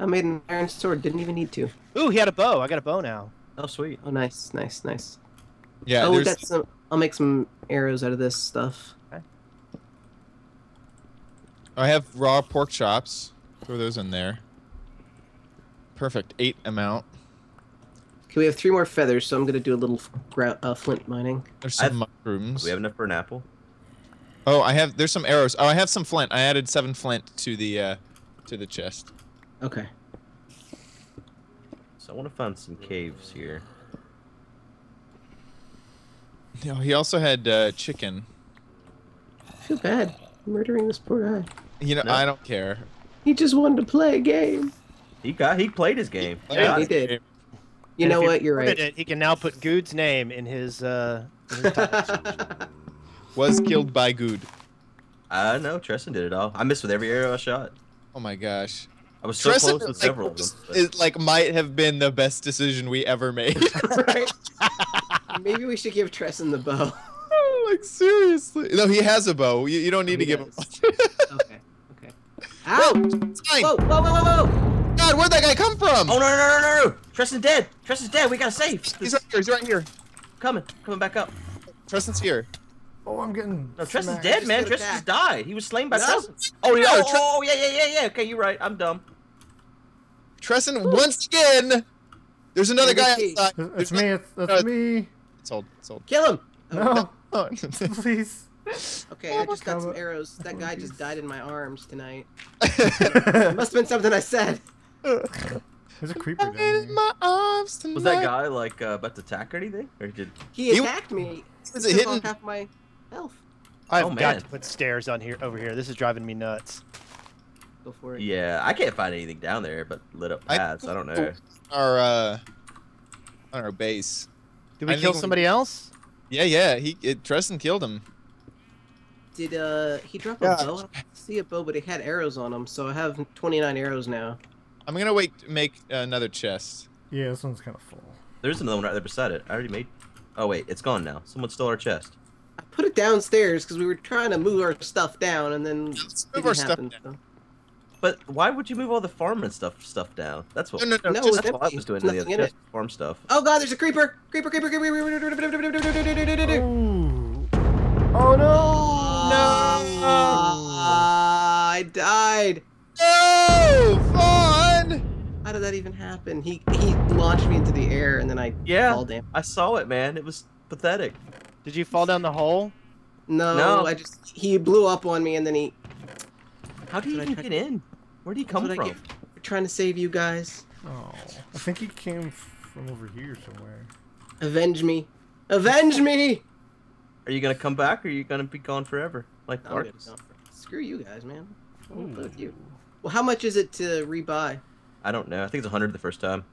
I made an iron sword. Didn't even need to. Ooh, he had a bow. I got a bow now. Oh, sweet. Oh, nice, nice, nice. Yeah, oh, that's some. I'll make some arrows out of this stuff. Okay. I have raw pork chops. Throw those in there. Perfect. Eight amount. Okay, we have three more feathers, so I'm gonna do a little f- uh, flint mining. There's I've- some mushrooms. Do we have enough for an apple? Oh, I have. There's some arrows. Oh, I have some flint. I added seven flint to the uh, to the chest. Okay. So I want to find some caves here. No, he also had uh, chicken. I feel bad murdering this poor guy. You know, No. I don't care. He just wanted to play a game. He got. He played his game. Yeah, he it. did. You And know what? You're right. It, he can now put Guude's name in his. Uh, in his. Was killed by Guude. I know. Treston did it all. I missed with every arrow I shot. Oh my gosh. I was so Tresson, close with like, several of them. but- It like might have been the best decision we ever made. right? Maybe we should give Tresson the bow. like seriously. No, he has a bow. You, you don't need he to give him. does. okay. Okay. Ow! It's fine. Whoa! Whoa! Whoa! Whoa! Whoa! God, where'd that guy come from? Oh no no no no no! Treston's dead. Treston's dead. We gotta save. He's right here. He's right here. coming. Coming back up. Treston's here. Oh, I'm getting. No, Treston's smacked. dead, man. got Treston just died. He was slain by No. Oh yeah. No, Oh, Tre- oh, yeah yeah yeah yeah. Okay, you're right. I'm dumb. Treston once again. There's another guy outside. It's There's me. no- It's, that's me. It's old. It's old. Kill him! No, Oh. please. Okay, I just got some arrows. That guy just died in my arms tonight. It must have been something I said. There's a creeper down in here. my arms tonight. Was that guy like uh, about to attack or anything? Or did? He He- attacked me. Was Took it off hidden? half my health. I've Oh, got to put stairs on here over here. This is driving me nuts. Go for it. Yeah, I can't find anything down there but lit up paths. I, don't know. Our uh, on our base. Did we I kill think we- somebody else? Yeah, yeah. He it, Treston killed him. Did uh he drop a bow? I don't see a bow, but it had arrows on him, so I have 29 arrows now. I'm gonna wait make another chest. Yeah, this one's kind of full. There's another one right there beside it. I already made. Oh wait, it's gone now. Someone stole our chest. I put it downstairs because we were trying to move our stuff down, and then Let's it move our didn't stuff down. so- But why would you move all the farm and stuff stuff down? That's what. No, no, no. No, just- That's what I empty. was doing There's to the other in. Farm stuff. Oh god, there's a creeper! Creeper, creeper, creeper, creeper, creeper, creeper. Ooh. Oh no! Ah, I died. No, fun. How did that even happen? He he launched me into the air, and then I Yeah. fall down. I saw it, man. It was pathetic. Did you fall down the hole? No, No. I just he blew up on me, and then he How did he even I get in? Where did he come from? get for trying to save you guys. Oh, I think he came from over here somewhere. Avenge me, avenge me! Are you gonna come back, or are you gonna be gone forever? Like I'm Marcus? for- Screw you guys, man. I won't you. Well, how much is it to rebuy? I don't know. I think it's 100 the first time.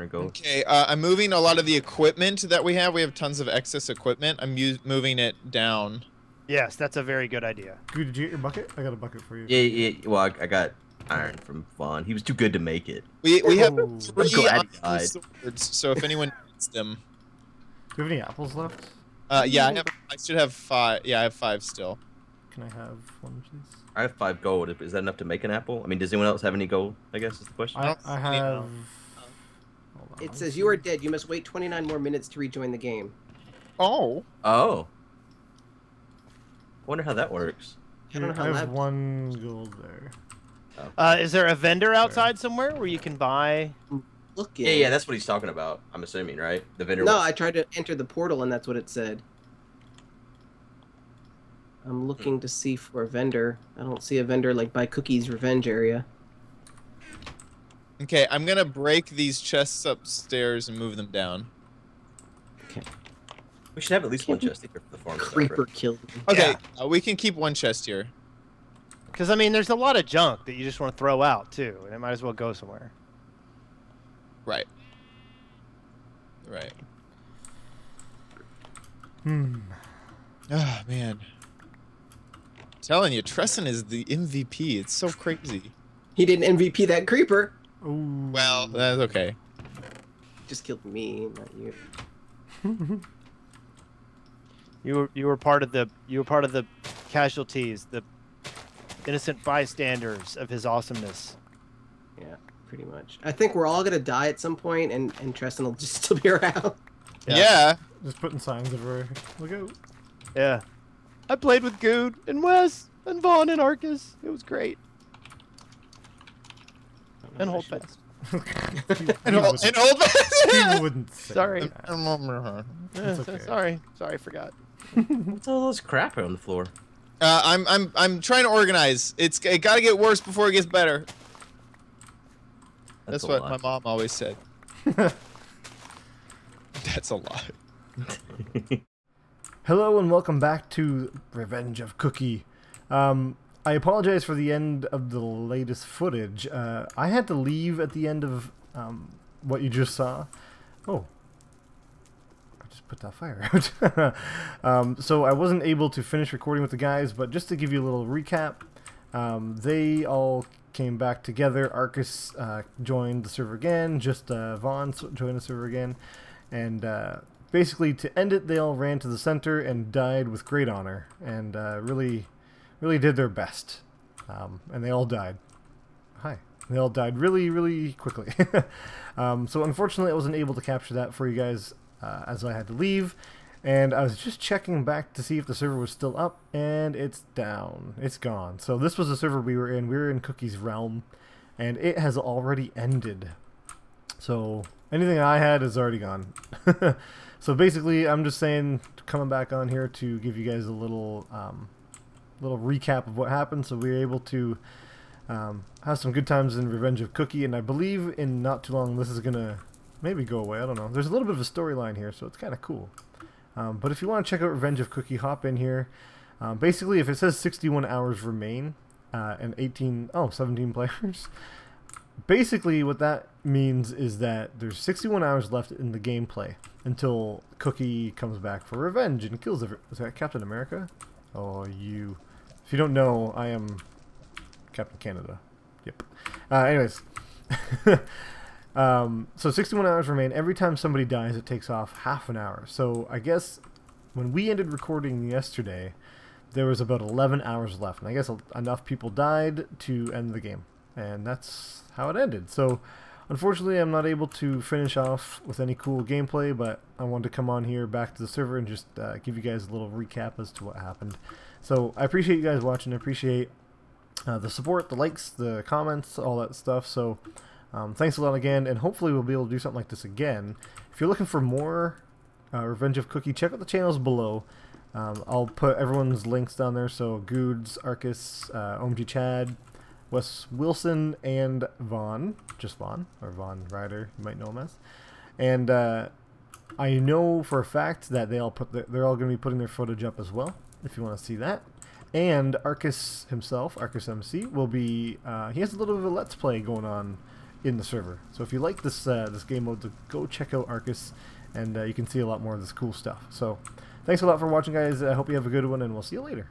There you go. Okay, uh, I'm moving a lot of the equipment that we have. We have tons of excess equipment. I'm moving it down. Yes, that's a very good idea. Dude, did you get your bucket? I got a bucket for you. Yeah, yeah. Well, I, I got iron from Van. He was too good to make it. We we have Ooh. three I'm glad he iron swords, so if anyone needs them, Do you have any apples left? uh, yeah, I have. I should have five. Yeah, I have five still. Can I have one, please? I have five gold. Is that enough to make an apple? I mean, does anyone else have any gold? I guess is the question. I, don't I have. Hold on, It says you are dead. You must wait 29 more minutes to rejoin the game. Oh, Oh. Wonder how that works. I don't know how I have lab- one gold there. Uh, is there a vendor outside somewhere where you can buy? Looking. Yeah, yeah, that's what he's talking about. I'm assuming, right? The vendor. No, wants- I tried to enter the portal, and that's what it said. I'm looking to see for a vendor. I don't see a vendor like by Cookie's Revenge area. Okay. I'm gonna break these chests upstairs and move them down. Okay. We should have at least one Can't- chest here for the farm. Creeper right? killed me. Okay, uh, we can keep one chest here. Because I mean, there's a lot of junk that you just want to throw out too, and it might as well go somewhere. Right. Right. Hmm. Ah man. telling you, Tresson is the MVP. It's so crazy. He didn't MVP that creeper. Ooh. Well, that's okay. Just killed me, not you. You were you were part of the you were part of the casualties, the innocent bystanders of his awesomeness. Yeah, pretty much. I think we're all gonna die at some point, and and Treston will just still be around. Yeah. Yeah. Just putting signs everywhere. Look out. Yeah. I played with Guude and Wes and Van and Arkas. It was great. And hold fast. And He hold, wouldn't- and hold he wouldn't say Sorry. that. uh, It's Eh, okay. Sorry. Sorry, I forgot. What's all those crap on the floor? I'm I'm I'm trying to organize. It's it got to get worse before it gets better. That's, a what lot. my mom always said. That's a lot. Hello and welcome back to Revenge of Cookie. Um, I apologize for the end of the latest footage. Uh, I had to leave at the end of um, what you just saw. Oh. I just put that fire out. um, so I wasn't able to finish recording with the guys, but just to give you a little recap, um, they all came back together. Arkas uh, joined the server again, just uh, Van joined the server again, and uh, basically to end it, they all ran to the center and died with great honor, and uh, really, really did their best. Um, and they all died. Hi. They all died really, really quickly. um, so unfortunately, I wasn't able to capture that for you guys uh, as I had to leave. And I was just checking back to see if the server was still up, and it's down. It's gone. So this was the server we were in. We were in Cookie's Realm, and it has already ended. So anything I had is already gone. so basically, I'm just saying, coming back on here to give you guys a little, um, little recap of what happened. So we were able to um, have some good times in Revenge of Cookie, and I believe in not too long this is gonna maybe go away. I don't know. There's a little bit of a storyline here, so it's kind of cool. Um, but if you want to check out Revenge of Cookie, hop in here. Um, basically, if it says 61 hours remain uh, and 18, oh, 17 players, basically what that means is that there's 61 hours left in the gameplay until Cookie comes back for revenge and kills every. Captain America? Oh, you. If you don't know, I am Captain Canada. Yep. Uh, anyways. um, so 61 hours remain. Every time somebody dies, it takes off half an hour. So I guess when we ended recording yesterday, there was about 11 hours left. And I guess enough people died to end the game. And that's how it ended. So unfortunately, I'm not able to finish off with any cool gameplay, but I wanted to come on here back to the server and just uh, give you guys a little recap as to what happened. So I appreciate you guys watching. I appreciate uh, the support, the likes, the comments, all that stuff. So um, thanks a lot again, and hopefully we'll be able to do something like this again. If you're looking for more uh, Revenge of Cookie, check out the channels below. Um, I'll put everyone's links down there. So Guude's, Arkas, uh, OMG Chad, Wes Wilson, and Van, just Vaughn or Van Ryder, you might know him as. And uh, I know for a fact that they all put the, they're all going to be putting their footage up as well. If you want to see that. And Arkas himself, Arkas MC, will be. Uh, he has a little bit of a let's play going on in the server. So if you like this uh, this game mode, go check out Arkas, and uh, you can see a lot more of this cool stuff. So thanks a lot for watching, guys. I hope you have a good one, and we'll see you later.